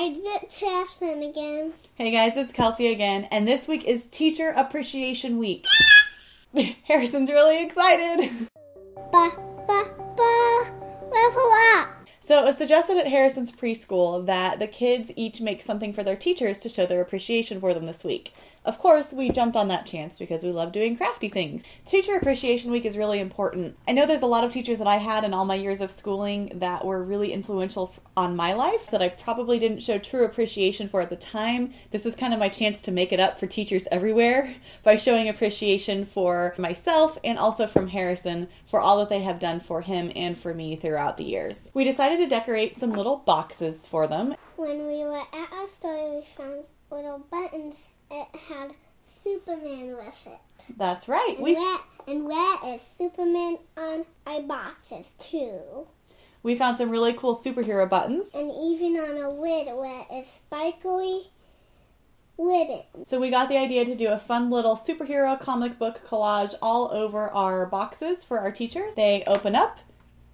guys, it's again. Hey guys, it's Kelsey again, and this week is Teacher Appreciation Week. Harrison's really excited. Ba, ba, ba. Level up. So, it was suggested at Harrison's preschool that the kids each make something for their teachers to show their appreciation for them this week. Of course, we jumped on that chance because we love doing crafty things. Teacher Appreciation Week is really important. I know there's a lot of teachers that I had in all my years of schooling that were really influential on my life that I probably didn't show true appreciation for at the time. This is kind of my chance to make it up for teachers everywhere by showing appreciation for myself and also from Harrison for all that they have done for him and for me throughout the years. We decided to decorate some little boxes for them. When we were at our store, we found little buttons. It had Superman with it. That's right. And We where, and where is Superman on our boxes, too? We found some really cool superhero buttons. And even on a lid where it's sparkly ribbon. So we got the idea to do a fun little superhero comic book collage all over our boxes for our teachers. They open up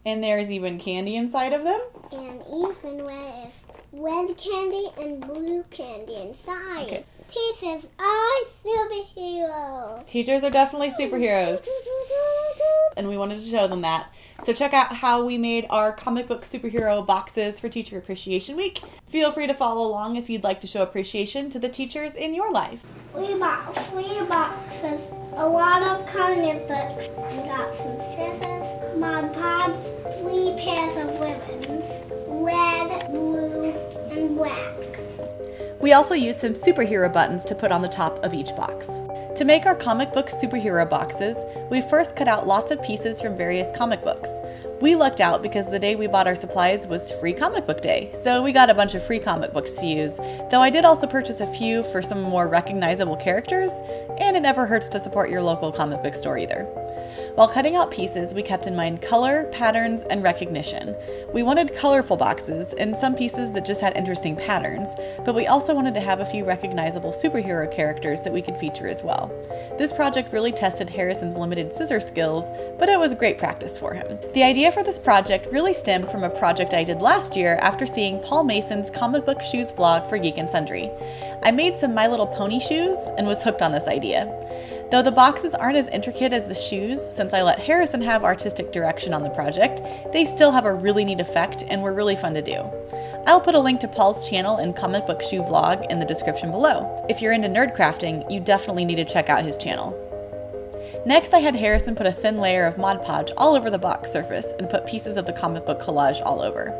and there's even candy inside of them. And even where it's red candy and blue candy inside. Okay. Teachers are superheroes. Teachers are definitely superheroes and we wanted to show them that. So check out how we made our comic book superhero boxes for Teacher Appreciation Week. Feel free to follow along if you'd like to show appreciation to the teachers in your life. We bought three boxes, a lot of comic books. We got some scissors, Mod Podge, three pairs of ribbons, red, blue, and black. We also used some superhero buttons to put on the top of each box. To make our comic book superhero boxes, we first cut out lots of pieces from various comic books. We lucked out because the day we bought our supplies was free comic book day, so we got a bunch of free comic books to use, though I did also purchase a few for some more recognizable characters, and it never hurts to support your local comic book store either. While cutting out pieces, we kept in mind color, patterns, and recognition. We wanted colorful boxes and some pieces that just had interesting patterns, but we also wanted to have a few recognizable superhero characters that we could feature as well. This project really tested Harrison's limited scissor skills, but it was great practice for him. The idea for this project really stemmed from a project I did last year after seeing Paul Mason's comic book shoes vlog for Geek and Sundry. I made some My Little Pony shoes and was hooked on this idea. Though the boxes aren't as intricate as the shoes, since I let Harrison have artistic direction on the project, they still have a really neat effect and were really fun to do. I'll put a link to Paul's channel and comic book shoe vlog in the description below. If you're into nerd crafting, you definitely need to check out his channel. Next, I had Harrison put a thin layer of Mod Podge all over the box surface and put pieces of the comic book collage all over.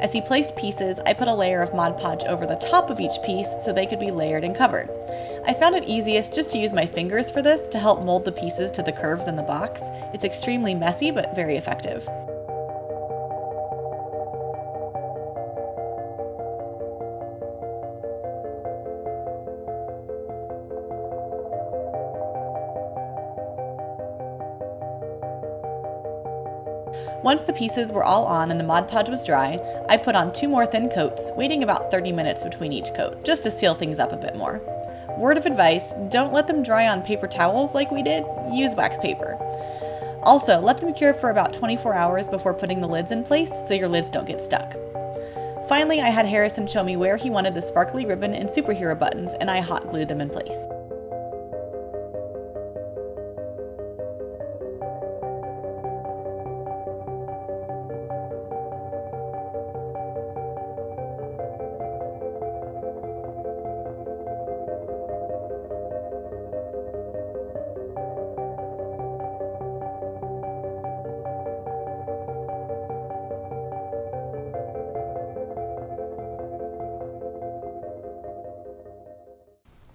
As he placed pieces, I put a layer of Mod Podge over the top of each piece so they could be layered and covered. I found it easiest just to use my fingers for this to help mold the pieces to the curves in the box. It's extremely messy but very effective. Once the pieces were all on and the Mod Podge was dry, I put on two more thin coats, waiting about 30 minutes between each coat, just to seal things up a bit more. Word of advice don't let them dry on paper towels like we did, use wax paper. Also, let them cure for about 24 hours before putting the lids in place so your lids don't get stuck. Finally, I had Harrison show me where he wanted the sparkly ribbon and superhero buttons, and I hot glued them in place.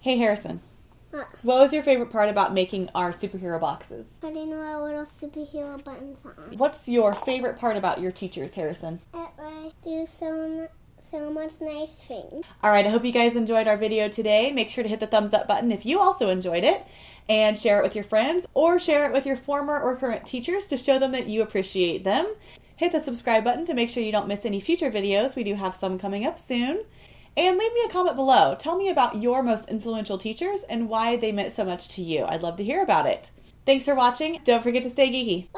Hey Harrison, What? what was your favorite part about making our superhero boxes? Putting our little superhero buttons on. What's your favorite part about your teachers, Harrison? It will do so, so much nice things. All right, I hope you guys enjoyed our video today. Make sure to hit the thumbs up button if you also enjoyed it and share it with your friends or share it with your former or current teachers to show them that you appreciate them. Hit the subscribe button to make sure you don't miss any future videos. We do have some coming up soon. And leave me a comment below. Tell me about your most influential teachers and why they meant so much to you. I'd love to hear about it. Thanks for watching. Don't forget to stay geeky.